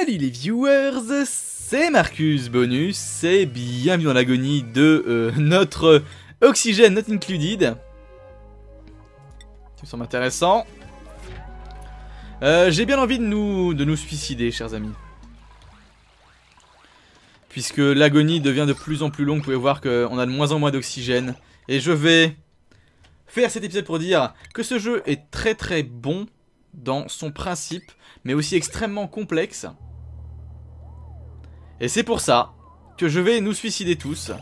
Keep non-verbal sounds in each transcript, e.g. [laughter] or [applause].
Salut les viewers, c'est Marcus Bonus et bienvenue dans l'agonie de euh, notre Oxygène Not Included. Ça me semble intéressant. Euh, J'ai bien envie de nous, de nous suicider, chers amis. Puisque l'agonie devient de plus en plus longue, vous pouvez voir qu'on a de moins en moins d'oxygène. Et je vais faire cet épisode pour dire que ce jeu est très très bon dans son principe, mais aussi extrêmement complexe. Et c'est pour ça que je vais nous suicider tous.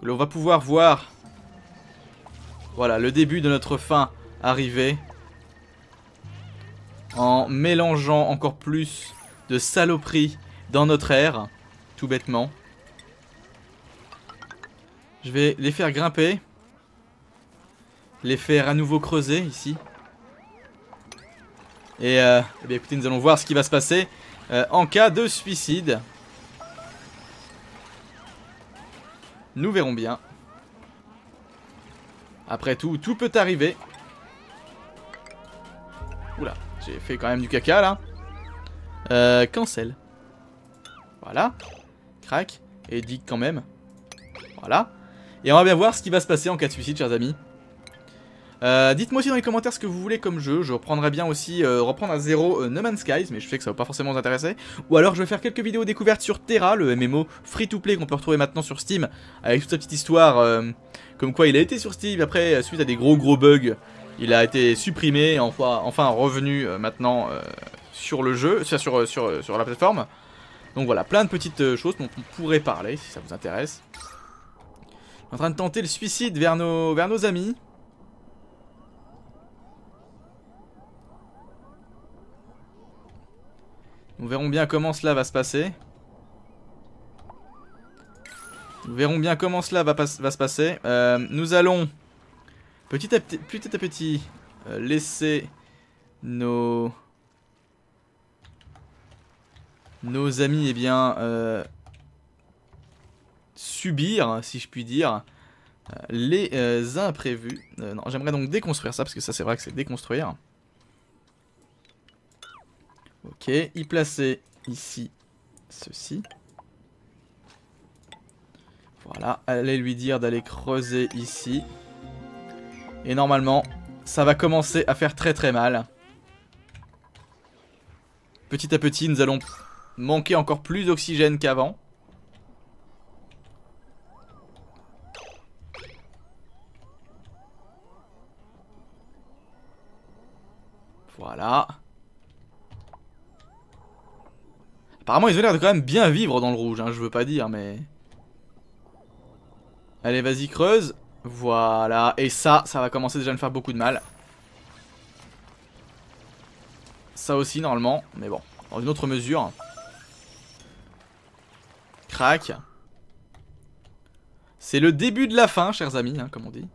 Que l'on va pouvoir voir, voilà, le début de notre fin arriver. En mélangeant encore plus de saloperies dans notre air, tout bêtement. Je vais les faire grimper. Les faire à nouveau creuser ici. Et euh, eh bien écoutez, nous allons voir ce qui va se passer euh, en cas de suicide. Nous verrons bien. Après tout, tout peut arriver. Oula, j'ai fait quand même du caca là. Euh, cancel. Voilà. Crac. Et dig quand même. Voilà. Et on va bien voir ce qui va se passer en cas de suicide, chers amis. Euh, Dites-moi aussi dans les commentaires ce que vous voulez comme jeu. Je reprendrai bien aussi euh, reprendre à zéro euh, No Man's Skies, mais je sais que ça va pas forcément vous intéresser. Ou alors je vais faire quelques vidéos découvertes sur Terra, le MMO free-to-play qu'on peut retrouver maintenant sur Steam, avec toute sa petite histoire, comme quoi il a été sur Steam, après suite à des gros gros bugs, il a été supprimé, enfin, enfin revenu maintenant sur le jeu, sur, la plateforme. Donc voilà, plein de petites choses dont on pourrait parler si ça vous intéresse. En train de tenter le suicide vers nos, vers nos amis. Nous verrons bien comment cela va se passer. Nous verrons bien comment cela va, pas- se passer. Euh, nous allons petit à petit, petit, à petit euh, laisser nos nos amis eh bien euh, subir, si je puis dire, les imprévus. Non, j'aimerais donc déconstruire ça parce que ça c'est vrai que c'est déconstruire. Ok, y placer ici ceci. Voilà, allez lui dire d'aller creuser ici. Et normalement, ça va commencer à faire très très mal. Petit à petit, nous allons manquer encore plus d'oxygène qu'avant. Voilà. Apparemment, ils ont l'air de quand même bien vivre dans le rouge, hein, je veux pas dire, mais... Allez, vas-y, creuse. Voilà, et ça, ça va commencer déjà à me faire beaucoup de mal. Ça aussi, normalement, mais bon, dans une autre mesure. Crac. C'est le début de la fin, chers amis, hein, comme on dit.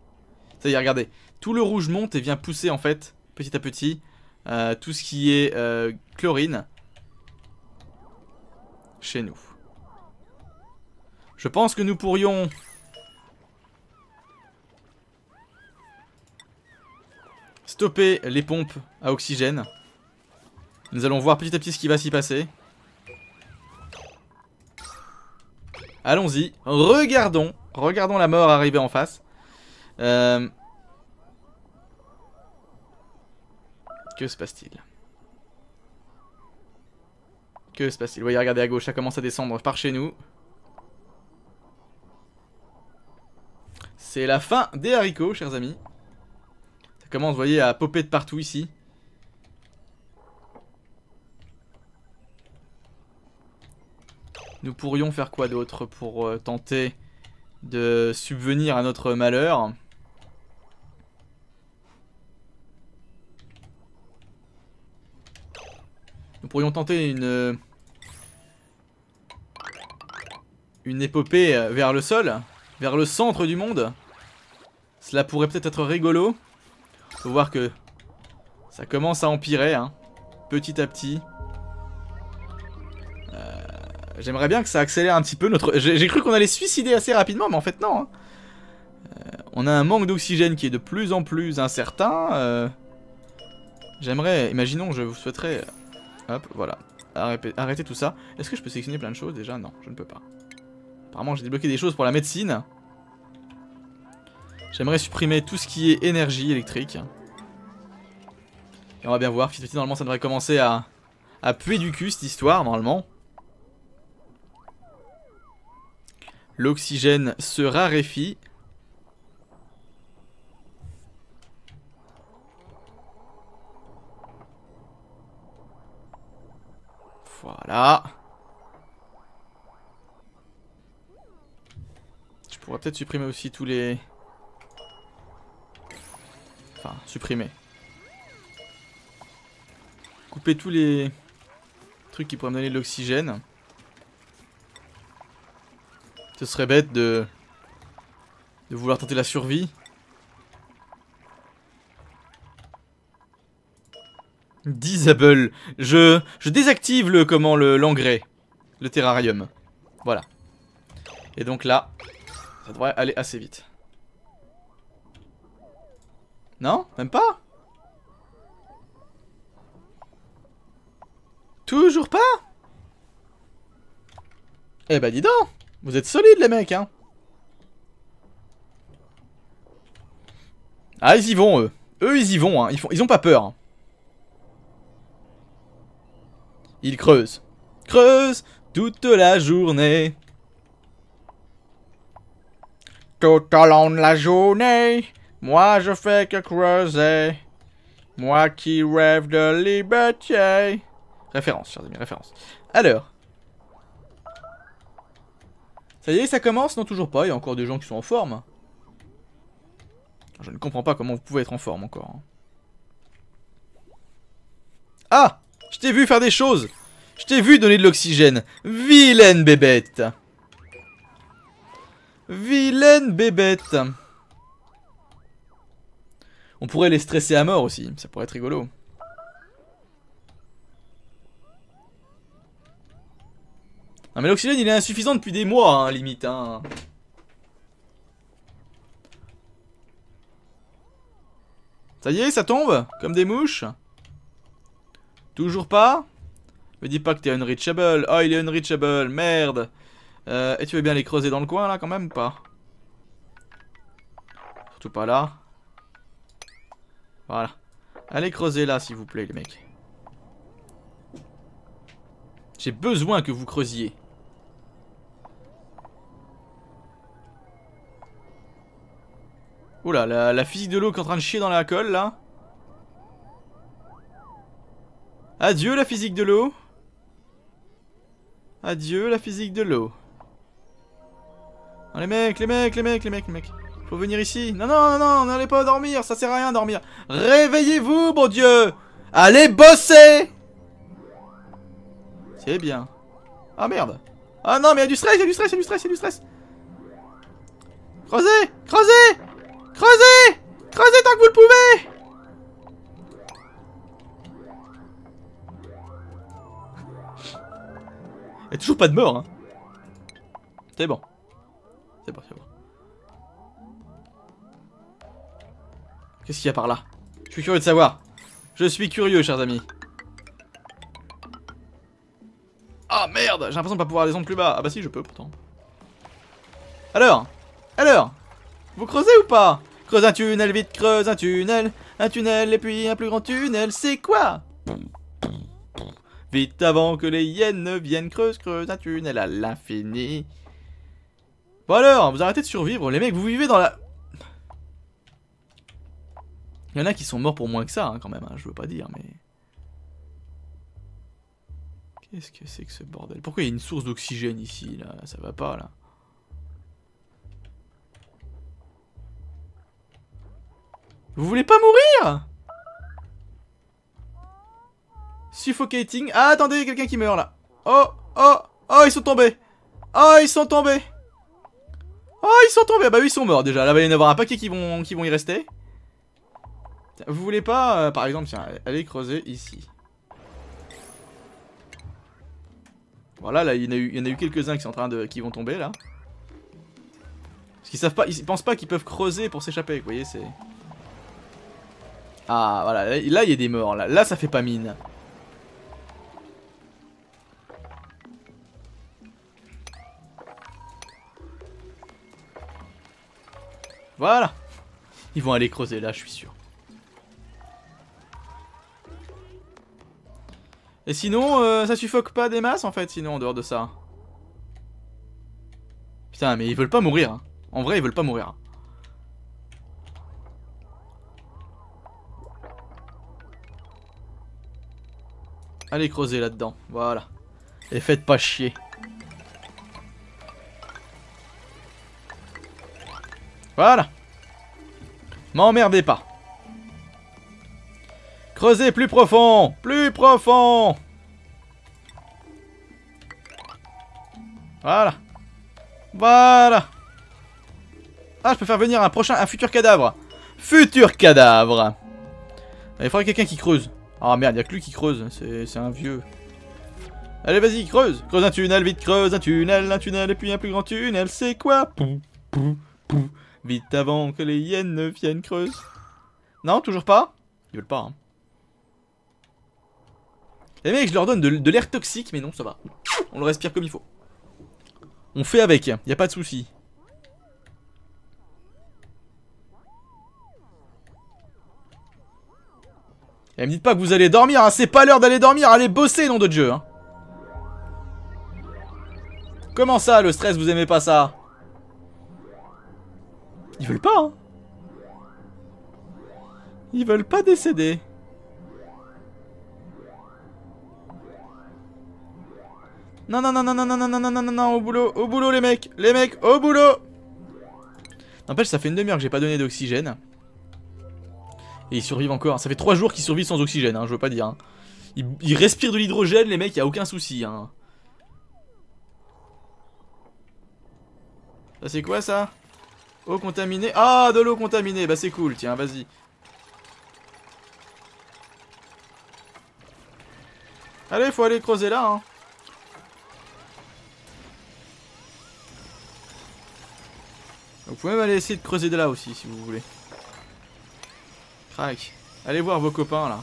C'est-à-dire, regardez, tout le rouge monte et vient pousser, en fait, petit à petit, euh, tout ce qui est euh, chlorine chez nous. Je pense que nous pourrions stopper les pompes à oxygène. Nous allons voir petit à petit ce qui va s'y passer. Allons-y, regardons, regardons la mort arriver en face. Euh, Que se passe-t-il? Que se passe-t-il Voyez, regardez à gauche, ça commence à descendre par chez nous. C'est la fin des haricots, chers amis. Ça commence, vous voyez, à popper de partout ici. Nous pourrions faire quoi d'autre pour euh, tenter de subvenir à notre malheur? Nous pourrions tenter une... Une épopée euh, vers le sol, vers le centre du monde. Cela pourrait peut-être être rigolo. Faut voir que ça commence à empirer, hein, petit à petit. Euh, J'aimerais bien que ça accélère un petit peu notre... J'ai cru qu'on allait suicider assez rapidement, mais en fait non. hein. Euh, on a un manque d'oxygène qui est de plus en plus incertain. euh, J'aimerais, imaginons, je vous souhaiterais... Hop, voilà. arrêter tout ça. Est-ce que je peux sélectionner plein de choses déjà? Non, je ne peux pas. Apparemment, j'ai débloqué des choses pour la médecine. J'aimerais supprimer tout ce qui est énergie électrique. Et on va bien voir. Petit, normalement, ça devrait commencer à, à puer du cul, cette histoire, normalement. L'oxygène se raréfie. Voilà. Je pourrais peut-être supprimer aussi tous les... Enfin, supprimer. Couper tous les trucs qui pourraient me donner de l'oxygène. Ce serait bête de... De vouloir tenter la survie. Disable. Je, je désactive le comment le l'engrais. Le terrarium. Voilà. Et donc là, ça devrait aller assez vite. Non? Même pas? Toujours pas? Eh bah dis donc Vous êtes solides les mecs hein Ah ils y vont eux Eux ils y vont hein Ils, font... ils ont pas peur hein. Il creuse. Creuse toute la journée. Tout au long de la journée, moi je fais que creuser. Moi qui rêve de liberté. Référence, chers amis, référence. Alors. Ça y est, ça commence? Non, toujours pas. Il y a encore des gens qui sont en forme. Je ne comprends pas comment vous pouvez être en forme encore. Hein. Ah je t'ai vu faire des choses Je t'ai vu donner de l'oxygène Vilaine bébête Vilaine bébête On pourrait les stresser à mort aussi, ça pourrait être rigolo. Non mais l'oxygène il est insuffisant depuis des mois, hein, limite. Hein. Ça y est, ça tombe Comme des mouches Toujours pas Me dis pas que t'es unreachable. Oh, il est unreachable. Merde. Euh, et tu veux bien les creuser dans le coin, là, quand même, pas Surtout pas là. Voilà. Allez creuser là, s'il vous plaît, les mecs. J'ai besoin que vous creusiez. Oula, la, la physique de l'eau qui est en train de chier dans la colle, là. Adieu la physique de l'eau. Adieu la physique de l'eau. les mecs, les mecs, les mecs, les mecs, les mecs. Faut venir ici. Non, non, non, non, n'allez pas dormir, ça sert à rien dormir. Réveillez-vous, bon Dieu Allez bosser C'est bien. Ah merde. Ah non, mais il y a du stress, il y a du stress, il y a du stress, il y a du stress. Creusez Creusez Creusez Creusez tant que vous le pouvez toujours pas de mort, hein. C'est bon. C'est bon, c'est bon. Qu'est-ce qu'il y a par là? Je suis curieux de savoir. Je suis curieux, chers amis. Ah merde J'ai l'impression de pas pouvoir descendre plus bas. Ah bah si, je peux pourtant. Alors? Alors? Vous creusez ou pas? Creuse un tunnel, vite, creuse un tunnel. Un tunnel et puis un plus grand tunnel. C'est quoi? Vite avant que les hyènes viennent creuse, creuse un tunnel à l'infini. Bon alors, vous arrêtez de survivre, les mecs, vous vivez dans la... Il y en a qui sont morts pour moins que ça, hein, quand même, hein, je veux pas dire, mais... Qu'est-ce que c'est que ce bordel? Pourquoi il y a une source d'oxygène ici, là? Ça va pas, là. Vous voulez pas mourir? Suffocating. Ah, attendez, quelqu'un qui meurt là. Oh, oh, oh, ils sont tombés. Oh, ils sont tombés. Oh, ils sont tombés. Ah bah oui, ils sont morts déjà. Là, il va y en avoir un paquet qui vont, y rester. Vous voulez pas, euh, par exemple, tiens, aller creuser ici. Voilà, là, il y en a eu, eu quelques-uns qui sont en train de, qui vont tomber là. Parce qu'ils savent pas, ils pensent pas qu'ils peuvent creuser pour s'échapper. Vous voyez, c'est. Ah, voilà, là, il y a des morts là. Là, ça fait pas mine. Voilà. Ils vont aller creuser là, je suis sûr. Et sinon, euh, ça suffoque pas des masses en fait, sinon en dehors de ça. Putain, mais ils veulent pas mourir. hein. En vrai, ils veulent pas mourir. Allez creuser là-dedans, voilà. Et faites pas chier. Voilà. M'emmerdez pas. Creusez plus profond Plus profond Voilà. Voilà. Ah, je peux faire venir un prochain, un futur cadavre. Futur cadavre. Il faudrait quelqu'un qui creuse. Ah merde, y'a que lui qui creuse. C'est un vieux. Allez, vas-y, creuse. Creuse un tunnel, vite, creuse un tunnel, un tunnel et puis un plus grand tunnel. C'est quoi? Pou, pou, pou. Vite avant que les hyènes ne viennent creuse. Non, toujours pas Ils veulent pas, hein. Les mecs, je leur donne de, l'air toxique, mais non, ça va. On le respire comme il faut. On fait avec, y a pas de souci. Et me dites pas que vous allez dormir, hein. c'est pas l'heure d'aller dormir, allez bosser, nom de Dieu. Hein. Comment ça, le stress, vous aimez pas ça? Ils veulent pas, hein Ils veulent pas décéder. Non, non, non, non, non, non, non, non, non, non, non, non, au boulot, au boulot, les mecs, les mecs, au boulot N'empêche, ça fait une demi-heure que j'ai pas donné d'oxygène. Et ils survivent encore. Ça fait 3 jours qu'ils survivent sans oxygène, hein, je veux pas dire. Hein. Ils, ils, respirent de l'hydrogène, les mecs, y a aucun souci. Hein. Ça c'est quoi ça Eau contaminée. Ah, de l'eau contaminée. Bah c'est cool, tiens, vas-y. Allez, faut aller creuser là. Hein. Vous pouvez même aller essayer de creuser de là aussi, si vous voulez. Crac. Allez voir vos copains là.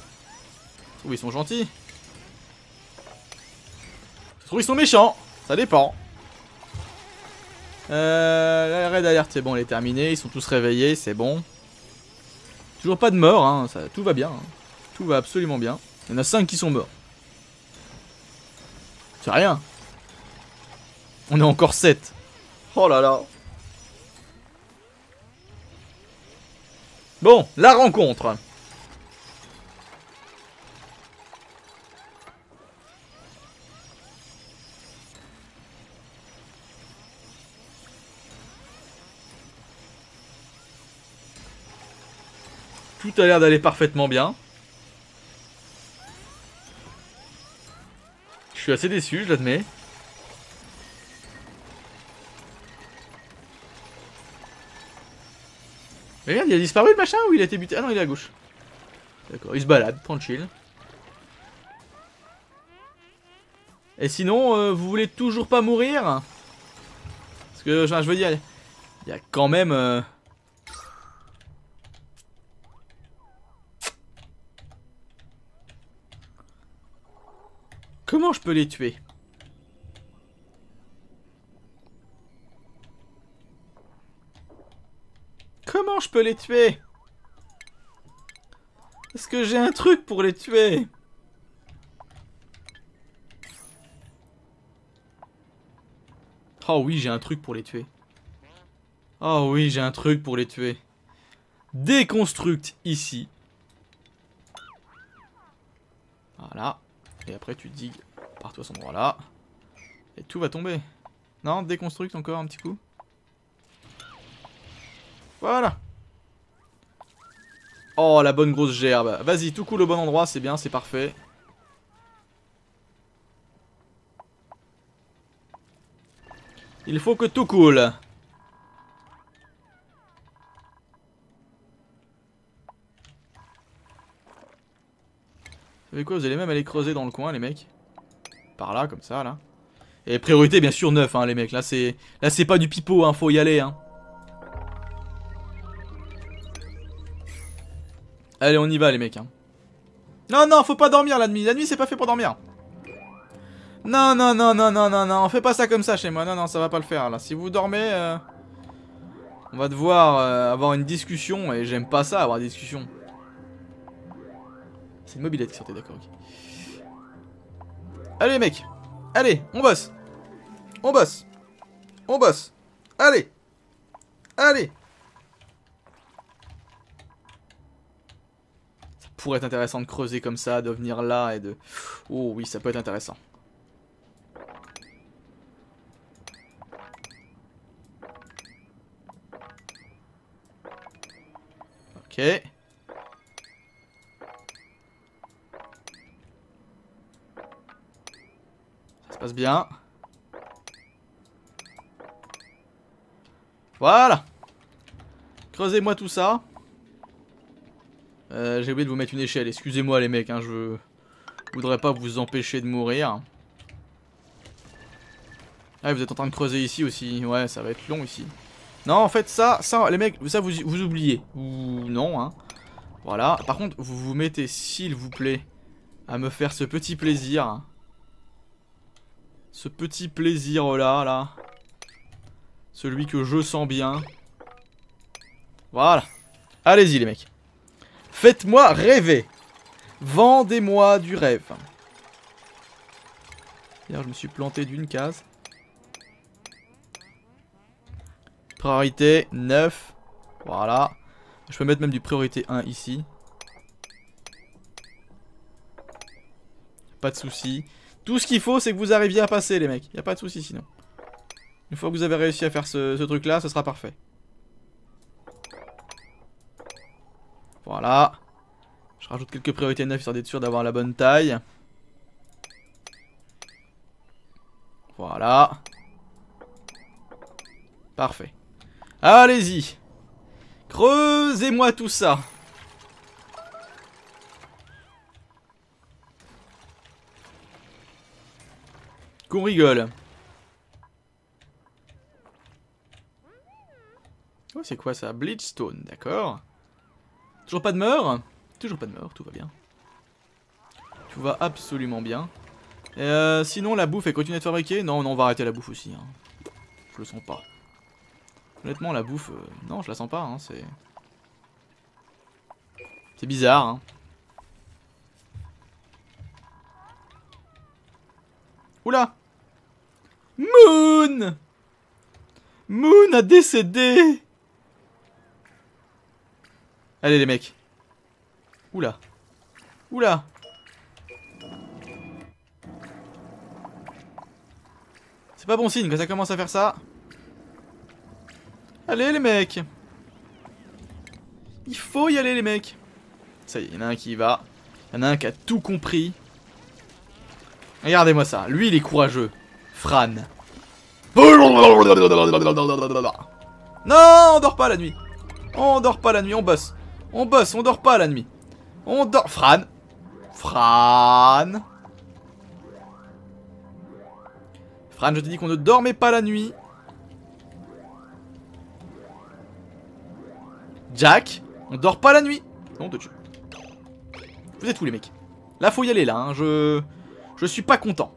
Je trouve ils sont gentils. Je trouve ils sont méchants. Ça dépend. Euh, la raid alerte, c'est bon, elle est terminée. Ils sont tous réveillés, c'est bon. Toujours pas de mort, hein. Tout va bien. Hein. Tout va absolument bien. Il y en a 5 qui sont morts. C'est rien. On est encore 7. Oh là là. Bon, la rencontre. Tout a l'air d'aller parfaitement bien. Je suis assez déçu, je l'admets. Mais regarde, il a disparu le machin ou il a été buté? Ah non, il est à gauche. D'accord, il se balade, tranquille. Et sinon, euh, vous voulez toujours pas mourir? Parce que, je veux dire, il y a quand même... Euh... Comment je les tuer Comment je peux les tuer? Est-ce que j'ai un truc pour les tuer? Oh oui, j'ai un truc pour les tuer. Oh oui, j'ai un truc pour les tuer. Déconstruct ici. Voilà. Et après tu digues par toi à cet endroit là. Et tout va tomber. Non, déconstruct encore un petit coup. Voilà. Oh, la bonne grosse gerbe. Vas-y, tout coule au bon endroit, c'est bien, c'est parfait. Il faut que tout coule. Vous savez quoi, vous allez même aller creuser dans le coin, les mecs. Par là, comme ça, là. Et priorité, bien sûr, neuf, hein, les mecs. Là, c'est là c'est pas du pipeau, hein, faut y aller, hein. Allez, on y va, les mecs, hein. Non, non, faut pas dormir la nuit. La nuit, c'est pas fait pour dormir. Non, non, non, non, non, non, non. On fait pas ça comme ça chez moi. Non, non, ça va pas le faire, là. Si vous dormez... Euh... On va devoir euh, avoir une discussion et j'aime pas ça, avoir des discussions. C'est une mobilette qui sortait, d'accord. Allez, mec. Allez, on bosse. On bosse. On bosse. Allez. Allez. Ça pourrait être intéressant de creuser comme ça, de venir là et de... Oh oui, ça peut être intéressant. Ok. Ça se passe bien. Voilà. Creusez-moi tout ça. Euh, J'ai oublié de vous mettre une échelle. Excusez-moi les mecs, hein, je voudrais pas vous empêcher de mourir. Ah, vous êtes en train de creuser ici aussi. Ouais, ça va être long ici. Non, en fait, ça, ça, les mecs, ça, vous, vous oubliez. Ou non, hein. Voilà. Par contre, vous vous mettez, s'il vous plaît, à me faire ce petit plaisir. Ce petit plaisir-là, là. Celui que je sens bien. Voilà. Allez-y, les mecs. Faites-moi rêver. Vendez-moi du rêve. Hier, je me suis planté d'une case. Priorité 9. Voilà. Je peux mettre même du priorité 1 ici. Pas de soucis. Tout ce qu'il faut, c'est que vous arriviez à passer, les mecs. Y a pas de soucis sinon. Une fois que vous avez réussi à faire ce, truc-là, ce sera parfait. Voilà. Je rajoute quelques priorités 9 histoire d'être sûr d'avoir la bonne taille. Voilà. Parfait. Allez-y. Creusez-moi tout ça. Qu'on rigole. Oh, c'est quoi ça? Bleachstone, d'accord. Toujours pas de mort? Toujours pas de mort, tout va bien. Tout va absolument bien. Euh, sinon, la bouffe, elle continue à être fabriquée? Non, non, on va arrêter la bouffe aussi. Hein. Je le sens pas. Honnêtement, la bouffe, euh, non, je la sens pas, hein, c'est... C'est bizarre, hein. Oula Moon Moon a décédé Allez les mecs. Oula. Oula. C'est pas bon signe quand ça commence à faire ça. Allez les mecs Il faut y aller les mecs Ça y est, il y en a un qui y va. Il y en a un qui a tout compris. Regardez-moi ça. Lui, il est courageux. Fran. Non, on dort pas la nuit. On dort pas la nuit, on bosse. On bosse, on dort pas la nuit. On dort... Fran. Fran. Fran, je te dis qu'on ne dormait pas la nuit. Jack, on dort pas la nuit. Non, te tue. Vous êtes où les mecs? Là, faut y aller, là. Hein. Je... Je suis pas content.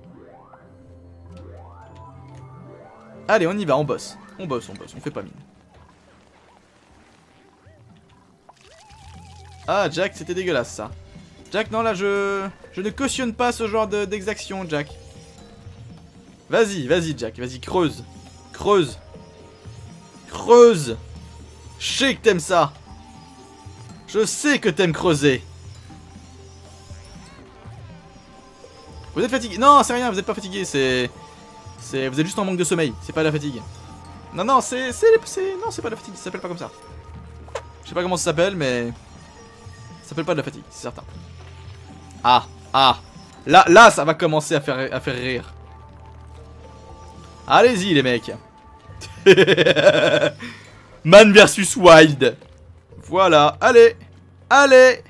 Allez, on y va, on bosse. On bosse, on bosse, on fait pas mine. Ah, Jack, c'était dégueulasse, ça. Jack, non, là, je... Je ne cautionne pas ce genre d'exaction, Jack. Vas-y, vas-y, Jack. Vas-y, creuse. Creuse. Creuse. Je sais que t'aimes ça. Je sais que t'aimes creuser. Vous êtes fatigué Non, c'est rien, vous êtes pas fatigué, c'est... C'est... Vous êtes juste en manque de sommeil, c'est pas la fatigue. Non, non, c'est... Non, c'est pas la fatigue, ça s'appelle pas comme ça. Je sais pas comment ça s'appelle, mais... Ça s'appelle pas de la fatigue, c'est certain. Ah, ah. Là, là, ça va commencer à faire, à faire rire. Allez-y, les mecs. [laughs] Man versus Wild. Voilà, allez. Allez.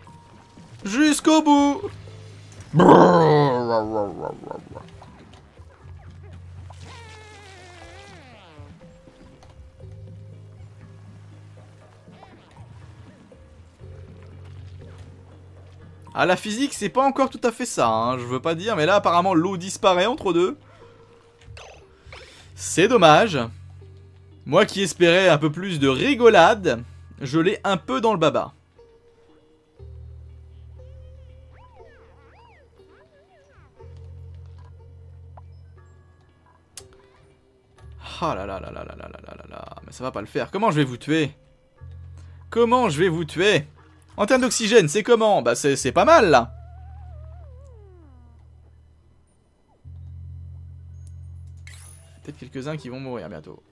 Jusqu'au bout. Ah la physique c'est pas encore tout à fait ça hein, je veux pas dire mais là apparemment l'eau disparaît entre deux C'est dommage Moi qui espérais un peu plus de rigolade, je l'ai un peu dans le baba. Ah là là là là là là là là là Mais ça va pas le faire. Comment je vais vous tuer? Comment je vais vous tuer? En termes d'oxygène, c'est comment? Bah c'est pas mal là Peut-être quelques-uns qui vont mourir bientôt.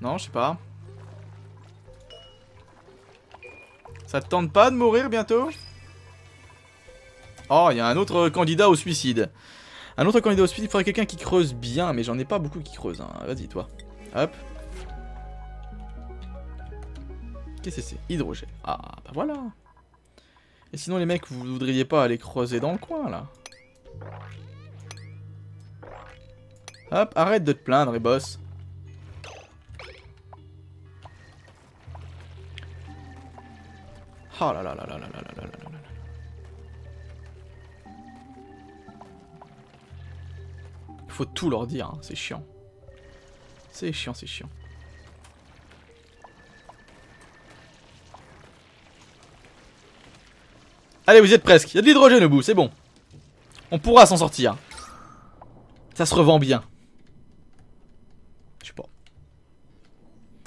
Non, je sais pas. Ça te tente pas de mourir bientôt? Oh, il y a un autre candidat au suicide. Un autre candidat au suicide, il faudrait quelqu'un qui creuse bien, mais j'en ai pas beaucoup qui creusent. Hein. Vas-y, toi. Hop. Qu'est-ce que c'est Hydrogène. Ah, bah voilà. Et sinon, les mecs, vous voudriez pas aller creuser dans le coin, là Hop, arrête de te plaindre, les boss. Oh là là là là là là là là là là. Faut tout leur dire, hein. c'est chiant. C'est chiant, c'est chiant. Allez, vous êtes presque. Il y a de l'hydrogène au bout, c'est bon. On pourra s'en sortir. Ça se revend bien. Je sais pas.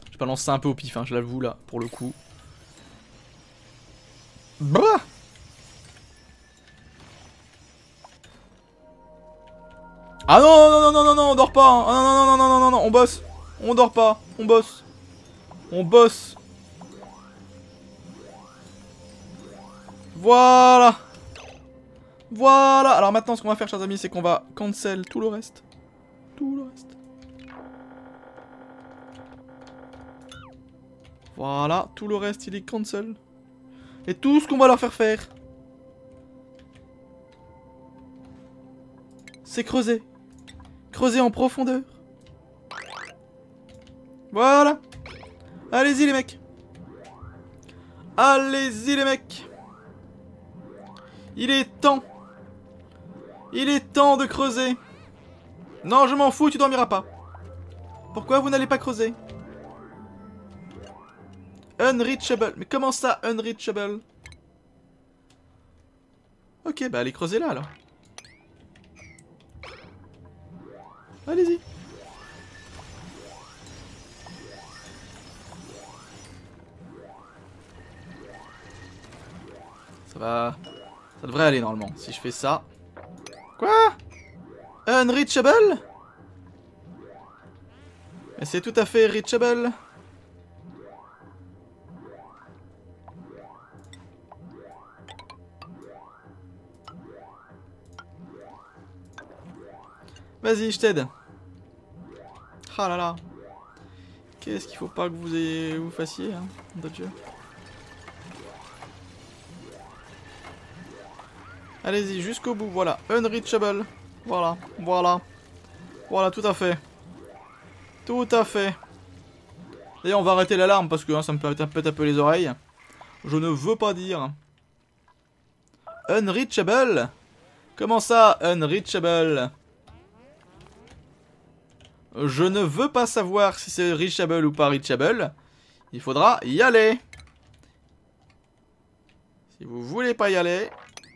Je balance ça un peu au pif, hein, je l'avoue là, pour le coup. Bah Ah non, non, non, non, non, non, on dort pas. Hein. Ah non, non, non, non, non, non, on bosse. On dort pas. On bosse. On bosse. Voilà. Voilà. Alors maintenant, ce qu'on va faire, chers amis, c'est qu'on va cancel tout le reste. Tout le reste. Voilà, tout le reste, il est cancel. Et tout ce qu'on va leur faire faire, c'est creuser. Creuser en profondeur. Voilà. Allez-y les mecs. Allez-y les mecs. Il est temps. Il est temps de creuser. Non, je m'en fous, tu dormiras pas. Pourquoi vous n'allez pas creuser? Unreachable. Mais comment ça, unreachable? Ok, bah allez creuser là alors. Allez-y. Ça va... Ça devrait aller normalement, si je fais ça. Quoi? Unreachable? Mais c'est tout à fait reachable. Vas-y, je t'aide. Ah là là. Qu'est-ce qu'il faut pas que vous ayez, vous fassiez, hein, Dieu? Allez-y, jusqu'au bout, voilà. Unreachable. Voilà, voilà. Voilà, tout à fait. Tout à fait. D'ailleurs, on va arrêter l'alarme parce que hein, ça me peut un peu les oreilles. Je ne veux pas dire. Unreachable Comment ça, unreachable? Je ne veux pas savoir si c'est reachable ou pas reachable. Il faudra y aller. Si vous voulez pas y aller,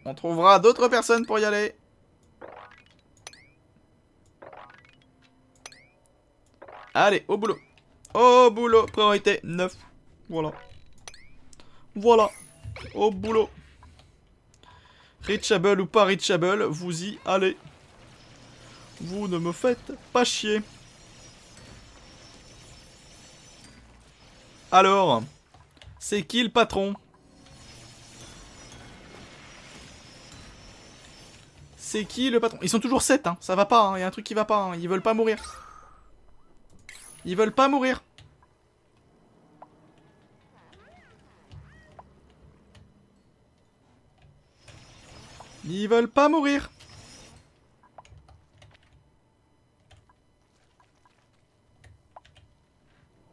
on trouvera d'autres personnes pour y aller. Allez, au boulot. Au boulot, priorité 9. Voilà. Voilà. Au boulot. Reachable ou pas reachable, vous y allez. Vous ne me faites pas chier. Alors, c'est qui le patron? C'est qui le patron? Ils sont toujours 7, hein. ça va pas, il hein. y a un truc qui va pas, hein. ils veulent pas mourir. Ils veulent pas mourir. Ils veulent pas mourir.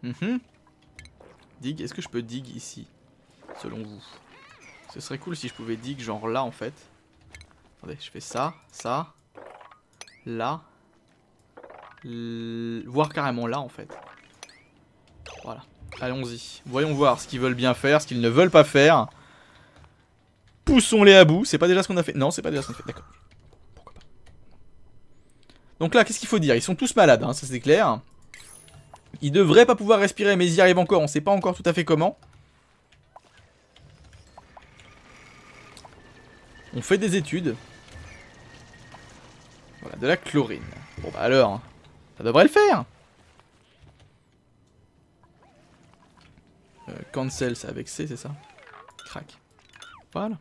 Mhm. Dig, est-ce que je peux dig ici? Selon vous Ce serait cool si je pouvais dig genre là en fait. Attendez, je fais ça, ça, là, Voir carrément là, en fait. Voilà. Allons-y. Voyons voir ce qu'ils veulent bien faire, ce qu'ils ne veulent pas faire. Poussons-les à bout. C'est pas déjà ce qu'on a fait Non, c'est pas déjà ce qu'on a fait. D'accord. Pourquoi pas. Donc là, qu'est-ce qu'il faut dire? Ils sont tous malades, hein, ça c'est clair. Ils devraient pas pouvoir respirer, mais ils y arrivent encore. On sait pas encore tout à fait comment. On fait des études. De la chlorine. Bon bah alors, ça devrait le faire. Euh, cancel, c'est avec C, c'est ça? Crac. Voilà.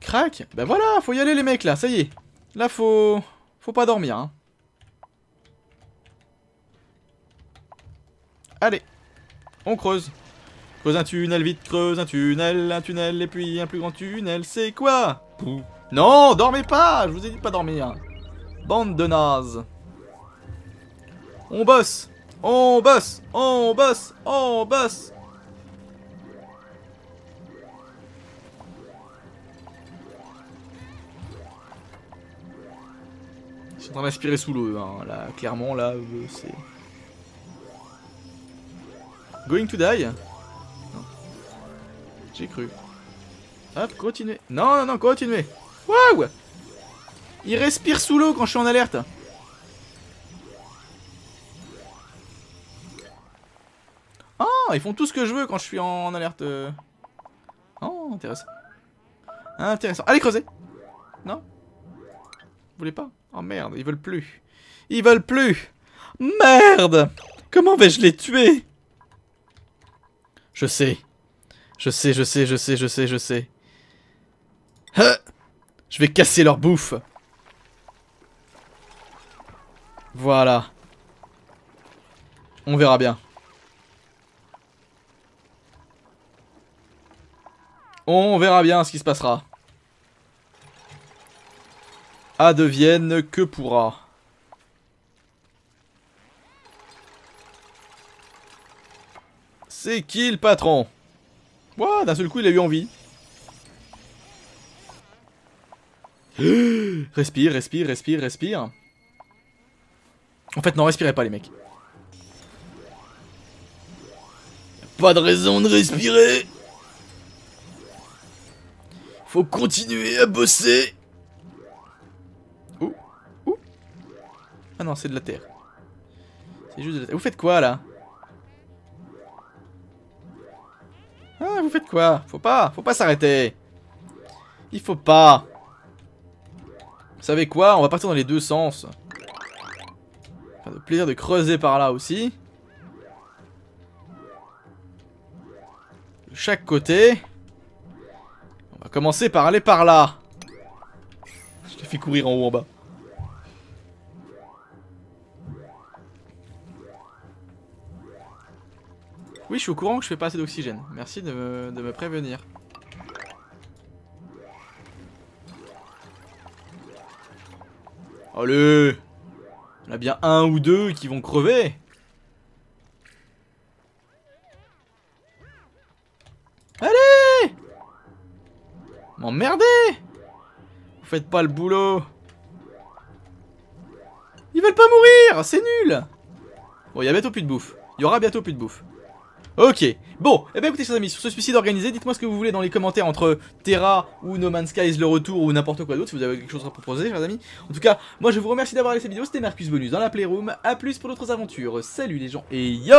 Crac Ben voilà, faut y aller les mecs là, ça y est. Là faut... Faut pas dormir, hein. Allez. On creuse. Creuse un tunnel, vite, creuse un tunnel, un tunnel, et puis un plus grand tunnel, c'est quoi? Non, dormez pas Je vous ai dit pas dormir. Bande de nazes. On bosse On bosse On bosse On bosse Ils sont en train d'aspirer sous l'eau, hein. là, clairement, là, c'est... Going to die? J'ai cru. Hop, continuez. Non, non, non, continuez. Waouh Il respire sous l'eau quand je suis en alerte. ils font tout ce que je veux quand je suis en alerte. Oh, intéressant. Intéressant. Allez, creuser Non? Vous voulez pas? Oh merde, ils veulent plus. Ils veulent plus Merde Comment vais-je les tuer? Je sais. Je sais, je sais, je sais, je sais, je sais. Je vais casser leur bouffe. Voilà. On verra bien. On verra bien ce qui se passera. Advienne que pourra. C'est qui le patron? Ouah, d'un seul coup il a eu envie. [gasps] Respire, respire, respire, respire. En fait, non, respirez pas les mecs. Pas de raison de respirer faut continuer à bosser. Ouh, ouh. Ah non, c'est de la terre. C'est juste de la terre. Vous faites quoi là? Quoi? Faut pas, faut pas s'arrêter. Il faut pas. Vous savez quoi? On va partir dans les deux sens. Faire le plaisir de creuser par là aussi. De chaque côté va commencer par aller par là. Je l'ai fait courir en haut en bas. Oui, je suis au courant que je fais pas assez d'oxygène. Merci de me, de me prévenir. Allez en a bien un ou deux qui vont crever M'emmerdez Vous faites pas le boulot Ils veulent pas mourir C'est nul Bon, il y a bientôt plus de bouffe. Il y aura bientôt plus de bouffe. Ok, bon, eh bien écoutez chers amis, sur ce suicide organisé, dites-moi ce que vous voulez dans les commentaires entre Terra ou No Man's Skies le retour ou n'importe quoi d'autre, si vous avez quelque chose à proposer chers amis. En tout cas, moi je vous remercie d'avoir regardé cette vidéo, c'était Marcus Bonus dans la Playroom, A plus pour d'autres aventures, salut les gens et yo